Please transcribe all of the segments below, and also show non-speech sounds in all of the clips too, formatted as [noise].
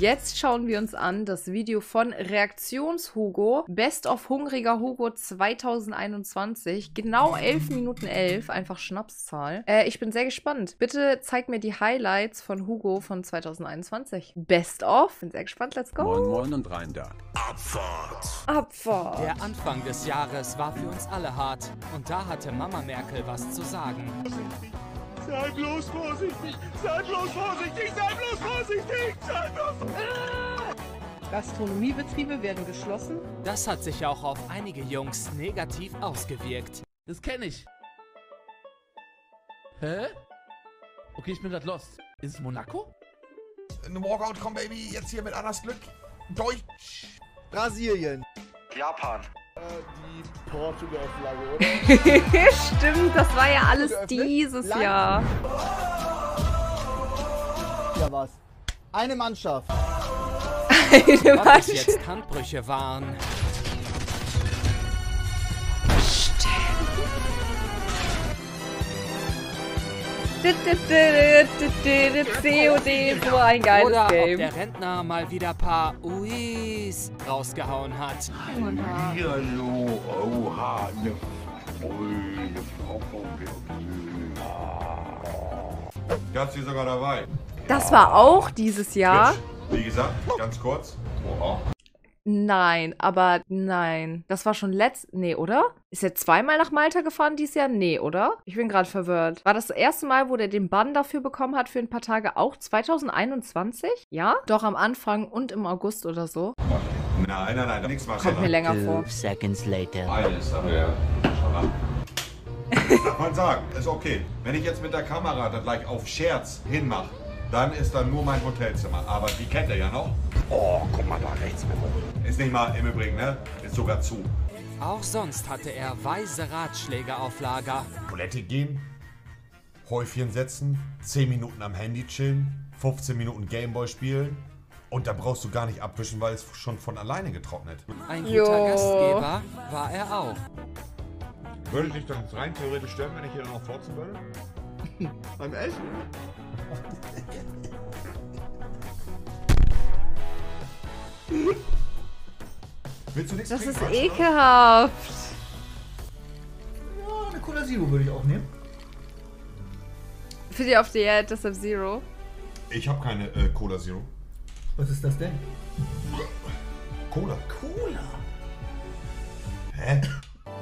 jetzt schauen wir uns an das Video von Reaktions-Hugo. Best of Hungriger Hugo 2021. Genau 11 Minuten 11. Einfach Schnapszahl. Äh, ich bin sehr gespannt. Bitte zeig mir die Highlights von Hugo von 2021. Best of. Bin sehr gespannt. Let's go. Moin Moin und rein da. Abfahrt. Abfahrt. Der Anfang des Jahres war für uns alle hart und da hatte Mama Merkel was zu sagen. Sei bloß vorsichtig! Sei bloß vorsichtig! Sei bloß vorsichtig! Sei bloß... Gastronomiebetriebe werden geschlossen. Das hat sich auch auf einige Jungs negativ ausgewirkt. Das kenne ich. Hä? Okay, ich bin grad lost. Ist es Monaco? Eine Walkout, komm Baby, jetzt hier mit Annas Glück. Deutsch. Brasilien. Japan. Die Portugal-Flagge, oder? [laughs] Stimmt, das war ja alles dieses Lang- Jahr. Ja, was? Eine Mannschaft. [laughs] Was es jetzt Handbrüche waren. COD, so ein geiles Oder ob Game. der Rentner mal wieder paar Uis rausgehauen hat. Hallo, oha, eine Freude, Frau von Gab's hier sogar dabei. Das war auch dieses Jahr. Wie gesagt, ganz kurz. Oha. Nein, aber nein. Das war schon letzt. Nee, oder? Ist er zweimal nach Malta gefahren dieses Jahr? Nee, oder? Ich bin gerade verwirrt. War das das erste Mal, wo der den Bann dafür bekommen hat für ein paar Tage auch 2021? Ja? Doch am Anfang und im August oder so. Nein, nein, nein, nichts Kommt mir machen. länger vor. seconds later. Eines, aber ja. Darf man sagen, ist okay. Wenn ich jetzt mit der Kamera das gleich auf Scherz hinmache, dann ist dann nur mein Hotelzimmer. Aber die kennt ihr ja noch. Oh, guck mal da rechts mit hoch. Ist nicht mal im Übrigen, ne? Ist sogar zu. Auch sonst hatte er weise Ratschläge auf Lager. Toilette gehen, Häufchen setzen, 10 Minuten am Handy chillen, 15 Minuten Gameboy spielen. Und da brauchst du gar nicht abwischen, weil es schon von alleine getrocknet. Ein Jo. guter Gastgeber war er auch. Würde dich dann rein theoretisch stören, wenn ich hier noch furzen würde? [laughs] Beim Essen? Willst du nichts Das ist ekelhaft. Ja, eine Cola Zero würde ich auch nehmen. Für die auf Diät, deshalb Zero. Ich habe keine äh, Cola Zero. Was ist das denn? Cola. Cola. Hä?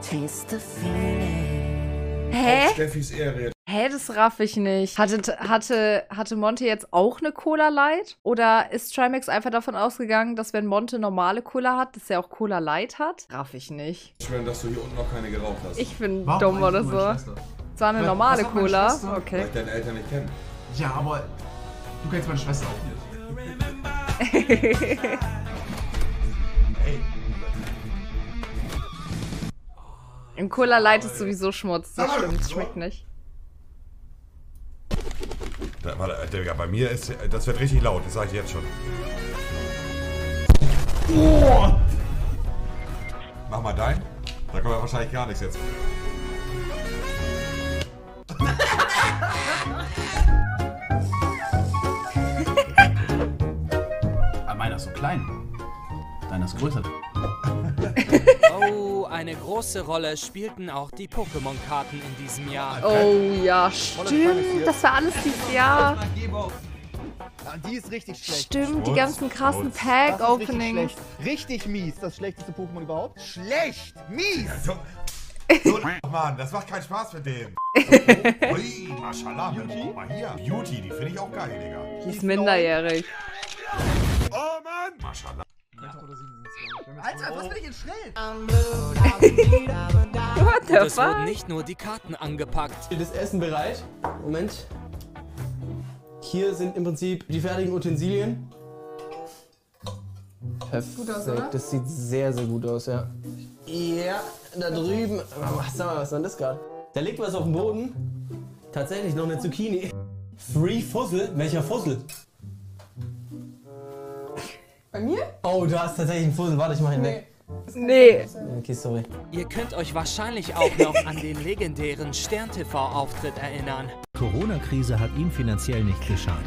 Taste the feeling. Hä? Steffis Ehre. Hä, das raff ich nicht. Hatte, hatte, hatte Monte jetzt auch eine Cola Light? Oder ist Trimax einfach davon ausgegangen, dass wenn Monte normale Cola hat, dass er auch Cola Light hat? Raff ich nicht. Ich schwöre, dass du hier unten noch keine geraucht hast. Ich bin dumm oder so. Es war eine Was- normale Cola. Schwester? Weil Okay. ich deine Eltern nicht kenne. Ja, aber du kennst meine Schwester auch nicht. [laughs] Im Cola Light ist sowieso Schmutz. Das stimmt. Das schmeckt nicht. Da, warte, bei mir ist. Das wird richtig laut, das sage ich jetzt schon. Mach mal dein. Da kommt ja wahrscheinlich gar nichts jetzt. Ah, meiner ist so klein. Deiner ist größer. [laughs] Oh, eine große Rolle spielten auch die Pokémon-Karten in diesem Jahr. Oh ja, stimmt. Das war alles dieses Jahr. Ja, die ist richtig schlecht. Stimmt, die ganzen krassen. Das richtig Pack-Openings. schlecht. Richtig mies. Das schlechteste Pokémon überhaupt. Schlecht. Mies. So, [laughs] so, [laughs] Mann, das macht keinen Spaß mit dem. Ui, Maschallah, guck mal hier. Beauty, die finde ich auch geil, Digga. Die ist minderjährig. Oh Mann! Maschallah. Alter, was bin ich jetzt schnell? [laughs] What Und the es wurden fuck? nicht nur die Karten angepackt. Das Essen bereit. Moment. Hier sind im Prinzip die fertigen Utensilien. Perfekt. Das sieht sehr, sehr gut aus, ja. Ja, da drüben. Was, sag mal, was war denn das gerade? Da liegt was auf dem Boden. Tatsächlich noch eine Zucchini. Free Fussel? Welcher Fussel? Oh, du hast tatsächlich einen Fussel. Warte, ich mach ihn weg. Nee. Okay, sorry. Ihr könnt euch wahrscheinlich auch noch an den legendären Stern-TV-Auftritt erinnern. Corona-Krise hat ihm finanziell nicht geschadet.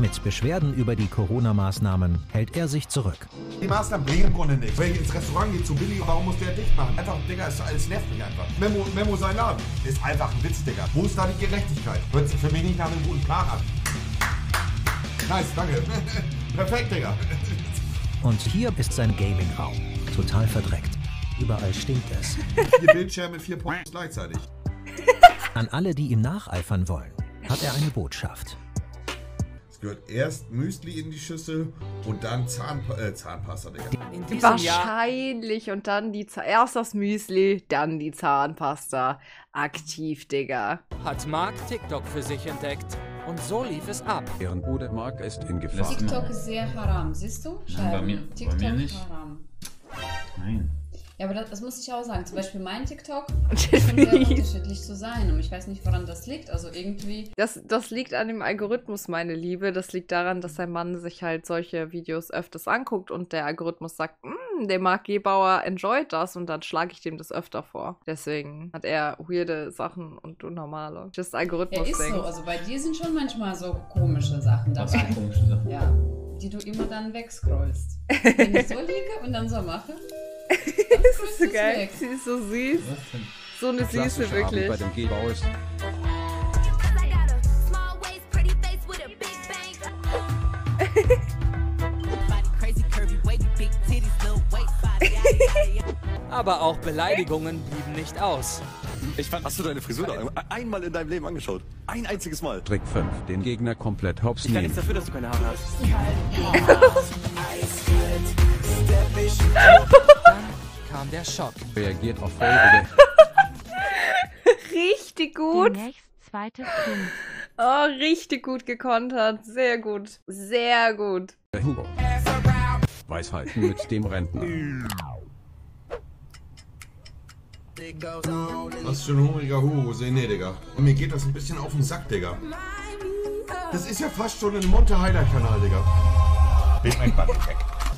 Mit Beschwerden über die Corona-Maßnahmen hält er sich zurück. Die Maßnahmen bringen im Grunde nichts. Wenn ich ins Restaurant gehe zu billig, warum muss der dicht machen? Einfach, Digga, es, es nervt mich einfach. Memo, Memo sein Laden. Ist einfach ein Witz, Digga. Wo ist da die Gerechtigkeit? Hört sich für mich nicht nach einem guten Plan an. Nice, danke. [laughs] Perfekt, Digga. Und hier ist sein Gaming-Raum. Total verdreckt. Überall stinkt es. Vier Bildschirme, vier Posts gleichzeitig. [laughs] An alle, die ihm nacheifern wollen, hat er eine Botschaft. Es gehört erst Müsli in die Schüssel und dann Zahnpa äh, Zahnpasta, Digga. In diesem Jahr Wahrscheinlich. Und dann die Z erst das Müsli, dann die Zahnpasta. Aktiv, Digga. hat Mark TikTok für sich entdeckt. Und so lief es ab. Deren Bruder Mark ist in Gefahr. TikTok ist sehr haram, siehst du? Nein, bei mir- bei TikTok mir nicht. haram. Nein. Ja, aber das, das muss ich auch sagen. Zum Beispiel mein TikTok [laughs] scheint sehr unterschiedlich zu sein. Und ich weiß nicht, woran das liegt. Also irgendwie. Das, das liegt an dem Algorithmus, meine Liebe. Das liegt daran, dass sein Mann sich halt solche Videos öfters anguckt und der Algorithmus sagt, "Mm, der Marc Gebauer enjoyt das und dann schlage ich dem das öfter vor. Deswegen hat er weirde Sachen und du normale. Das Ja, Algorithmus ist Ding. so. Also bei dir sind schon manchmal so komische Sachen Was dabei. für komische Sachen. Ja, die du immer dann wegscrollst. Wenn ich so liege und dann so mache. [laughs] das ist so geil. weg. Sie ist so süß. So eine Süße, wirklich. bei dem Gebau ist. [laughs] Aber auch Beleidigungen blieben nicht aus. Ich fand, hast du deine Frisur noch einmal in deinem Leben angeschaut? Ein einziges Mal. Trick 5. Den Gegner komplett hops nehmen. dafür, dass du keine Haare hast. [laughs] Dann kam der Schock. Reagiert auf feurige [laughs] Richtig gut. Demnächst zweites Kind. Oh, richtig gut gekontert. Sehr gut. Sehr gut. Hugo. Weisheiten mit dem Rentner. Was für ein hungriger Hugo? Seh, nee, Digga. Und mir geht das ein bisschen auf den Sack, Digga. Das ist ja fast schon ein Monte-Heider-Kanal, Digga. Leg mein Band weg.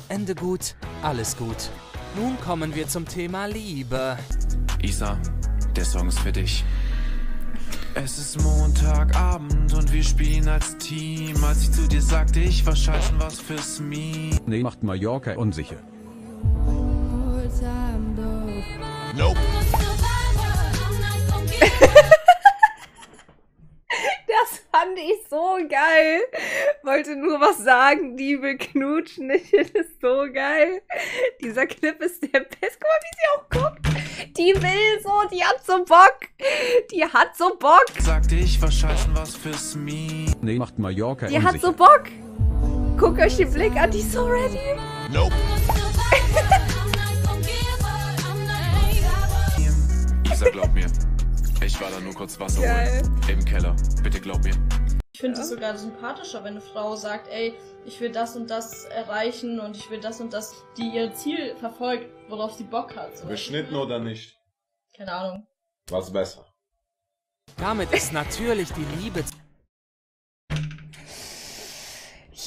Ende gut, alles gut. Nun kommen wir zum Thema Liebe. Isa, der Song ist für dich. Es ist Montagabend und wir spielen als Team. Als ich zu dir sagte, ich war scheißen was fürs Meme. Nee, macht Mallorca unsicher. Nope. [laughs] Das fand ich so geil. Wollte nur was sagen, die will knutschen. Ich finde es so geil. Dieser Clip ist der beste. Guck mal, wie sie auch guckt. Die will so, die hat so Bock. Die hat so Bock. Sagte ich war scheißen was fürs Meme. Nee, macht Mallorca Die hat so Bock. Guckt euch den Blick an, die ist so ready. Nope. Isa, glaub mir. Ich war da nur kurz Wasser Geil. holen. Im Keller. Bitte glaub mir. Ich finde es sogar sympathischer, wenn eine Frau sagt, ey, ich will das und das erreichen und ich will das und das, die ihr Ziel verfolgt, worauf sie Bock hat. So. Beschnitten oder nicht? Keine Ahnung. Was besser? Damit ist natürlich die Liebe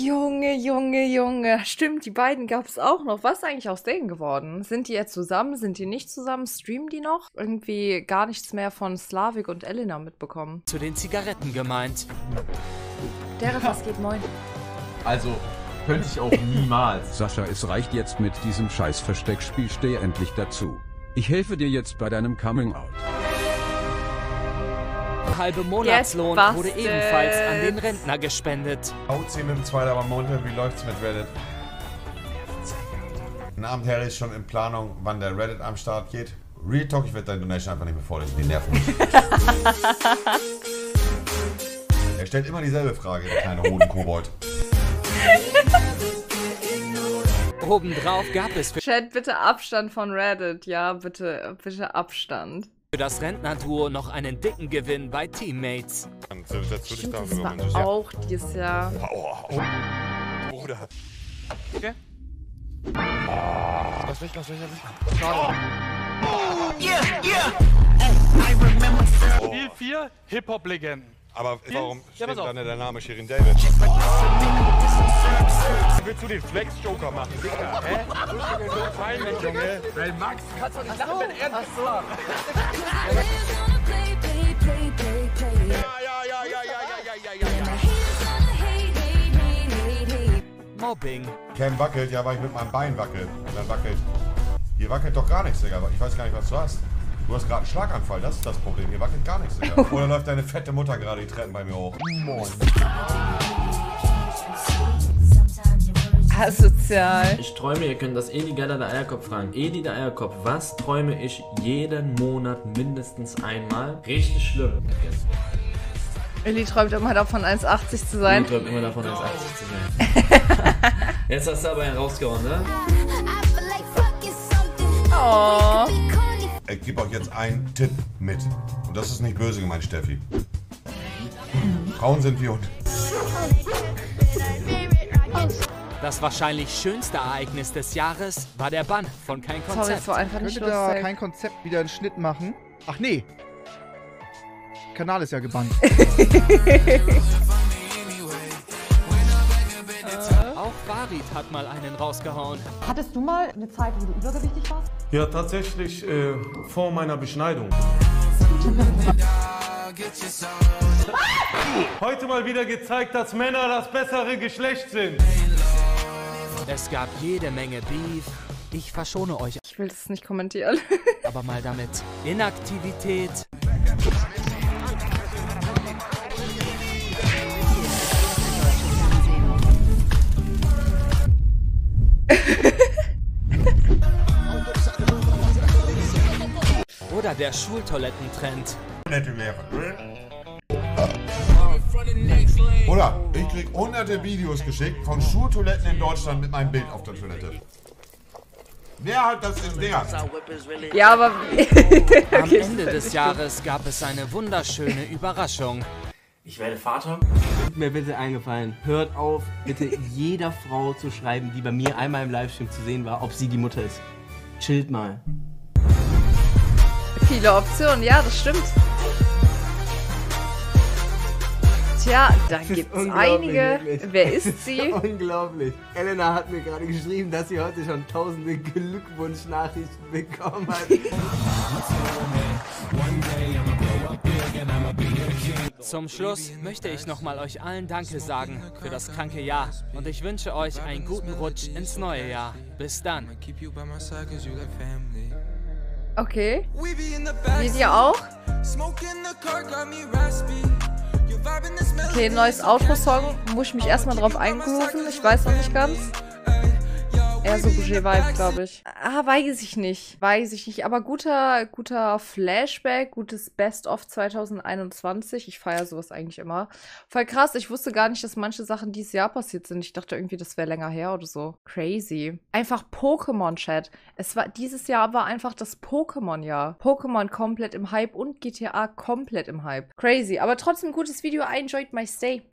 Junge, Junge, Junge. Stimmt, die beiden gab es auch noch. Was ist eigentlich aus denen geworden? Sind die jetzt zusammen? Sind die nicht zusammen? Streamen die noch? Irgendwie gar nichts mehr von Slavik und Elena mitbekommen. zu den Zigaretten gemeint. Derek, was geht moin? Also, könnte ich auch niemals. [laughs] Sascha, es reicht jetzt mit diesem scheiß Versteckspiel. Steh endlich dazu. Ich helfe dir jetzt bei deinem Coming Out. Halbe Monatslohn Jetzt wurde ebenfalls an den Rentner gespendet. OC mit dem zweiten, aber Monte, wie läuft's mit Reddit? Ein Abend her ist schon in Planung, wann der Reddit am Start geht. Real Talk, ich werde deine Donation einfach nicht mehr vorlesen, die nerven mich. [laughs] er stellt immer dieselbe Frage, der kleine Hodenkobold. Obendrauf gab es für Chat, bitte Abstand von Reddit. Ja, bitte, bitte Abstand. Das Rentnerduo noch einen dicken Gewinn bei Teammates. Stimmt, das war auch dieses Jahr. Bruder. Okay. Lass mich, lass mich, lass mich. Schade. Yeah, yeah. Spiel 4, Hip-Hop-Legenden. Aber warum Ja, steht dann der Name Shirin David? Willst du den Flex-Joker machen, Digga? Hä? Das ist mir so peinlich, Junge. Weil Max, kannst doch nicht lachen, wenn er Ach so. Ja, ja, ja, ja, ja, ja, ja, ja, ja. Mobbing. Cam wackelt, ja, weil ich mit meinem Bein wackel. Und dann wackelt. Hier wackelt doch gar nichts, Digga. Ich weiß gar nicht, was du hast. Du hast gerade einen Schlaganfall, das ist das Problem. Hier wackelt gar nichts, Digga. [laughs] Oder läuft deine fette Mutter gerade die Treppen bei mir hoch? Moin. Asozial. Ich träume, ihr könnt das Edi Geller der Eierkopf fragen. Edi der Eierkopf, was träume ich jeden Monat mindestens einmal? Richtig schlimm. Ellie träumt immer davon, 1,80 zu sein. Ich träume immer davon, 1,80 zu sein. [laughs] Jetzt hast du aber einen rausgehauen, ne? Oh. Ich gebe euch jetzt einen Tipp mit. Und das ist nicht böse gemeint, Steffi. Frauen sind wie Hund. Das wahrscheinlich schönste Ereignis des Jahres war der Bann von kein Sorry, Konzept. es war einfach nicht Könnte da kein Konzept wieder einen Schnitt machen? Ach nee. Kanal ist ja gebannt. [laughs] Auch Farid hat mal einen rausgehauen. Hattest du mal eine Zeit, wo du übergewichtig warst? Ja, tatsächlich äh, vor meiner Beschneidung. [laughs] Heute mal wieder gezeigt, dass Männer das bessere Geschlecht sind. Es gab jede Menge Beef. Ich verschone euch Ich will das nicht kommentieren. [laughs] aber mal damit. Inaktivität. Oder der Schultoilettentrend. Nette wäre. Oder ich krieg hunderte Videos geschickt von Schultoiletten in Deutschland mit meinem Bild auf der Toilette. Wer hat das in der? Ja, aber. [laughs] Am Ende des Jahres gab es eine wunderschöne Überraschung. Ich werde Vater. Tut mir bitte eingefallen. Hört auf, bitte jeder Frau zu schreiben, die bei mir einmal im Livestream zu sehen war, ob sie die Mutter ist. Chillt mal. Viele Optionen, ja, das stimmt. Tja, da gibt es einige. wirklich. Wer ist [laughs] sie? Unglaublich. Elena hat mir gerade geschrieben, dass sie heute schon tausende Glückwunschnachrichten bekommen hat. Zum Schluss möchte ich nochmal euch allen Danke sagen für das kranke Jahr und ich wünsche euch einen guten Rutsch ins neue Jahr. Bis dann. Okay. Ihr auch? Okay, neues Outro-Song. Muss ich mich erstmal drauf eingrooven. Ich weiß noch nicht ganz. Eher so Bouger-Vibe, glaube ich. Ah, weiß ich nicht. Weiß ich nicht. Aber guter, guter Flashback, gutes Best-of 2021. Ich feiere sowas eigentlich immer. Voll krass. Ich wusste gar nicht, dass manche Sachen dieses Jahr passiert sind. Ich dachte irgendwie, das wäre länger her oder so. Crazy. Einfach Pokémon-Chat. Es war, dieses Jahr war einfach das Pokémon-Jahr. Pokémon komplett im Hype und GTA komplett im Hype. Crazy. Aber trotzdem gutes Video. I enjoyed my stay.